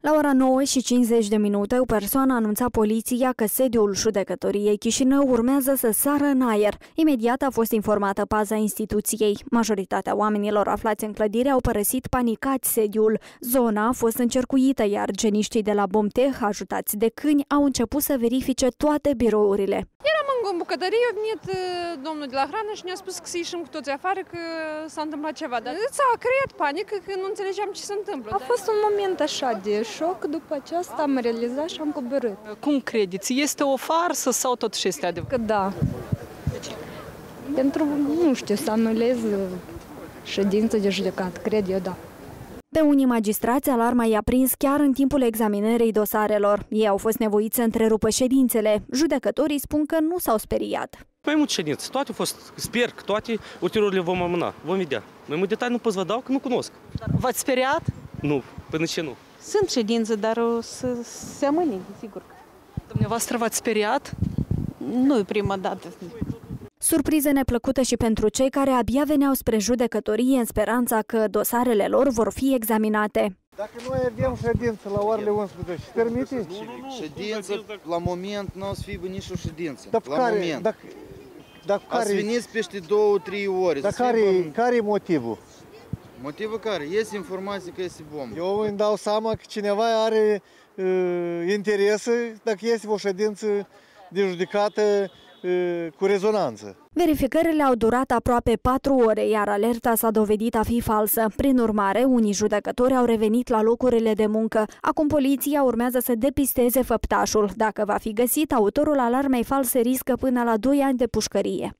La ora 9 și 50 de minute, o persoană anunța poliția că sediul judecătoriei Chișinău urmează să sară în aer. Imediat a fost informată paza instituției. Majoritatea oamenilor aflați în clădire au părăsit panicați sediul. Zona a fost încercuită, iar geniștii de la Bomteh, ajutați de câini, au început să verifice toate birourile. Eram în bucătărie, a venit uh, domnul de la hrană și ne-a spus că să ieșim cu toți afară, că s-a întâmplat ceva. Dar s-a creat panică că nu înțelegeam ce se întâmplă. A fost un moment așa de șoc, după aceasta am realizat și am coborât. Cum credeți? Este o farsă sau totuși este adevărat? Că da. Pentru, nu știu, să anulez ședință de judecat, cred eu, da. Pe unii magistrați, alarma i-a prins chiar în timpul examinării dosarelor. Ei au fost nevoiți să întrerupă ședințele. Judecătorii spun că nu s-au speriat. Mai multe ședințe, toate au fost, sper că toate ulterior le vom amâna, vom vedea. Mai mult detalii nu pot să vă dau, că nu cunosc. V-ați speriat? Nu, până ce nu. Sunt ședințe, dar o să se amâne, sigur. Dumneavoastră v-ați speriat? Nu e prima dată. Surpriză neplăcută și pentru cei care abia veneau spre judecătorie în speranța că dosarele lor vor fi examinate. Dacă noi avem ședință la orele 11, permite? Nu, nu, nu. Ședință, la moment, nu o să fie nici o ședință. Dar la care, moment. Dacă, dacă Ați care, veniți peste două, trei ore. dar să care, fie care e motivul? bun. Motivul care? Este informație că este bombă. Eu îmi dau seama că cineva are uh, interese dacă este o ședință de judecată uh, cu rezonanță. Verificările au durat aproape patru ore, iar alerta s-a dovedit a fi falsă. Prin urmare, unii judecători au revenit la locurile de muncă. Acum poliția urmează să depisteze făptașul. Dacă va fi găsit, autorul alarmei false riscă până la 2 ani de pușcărie.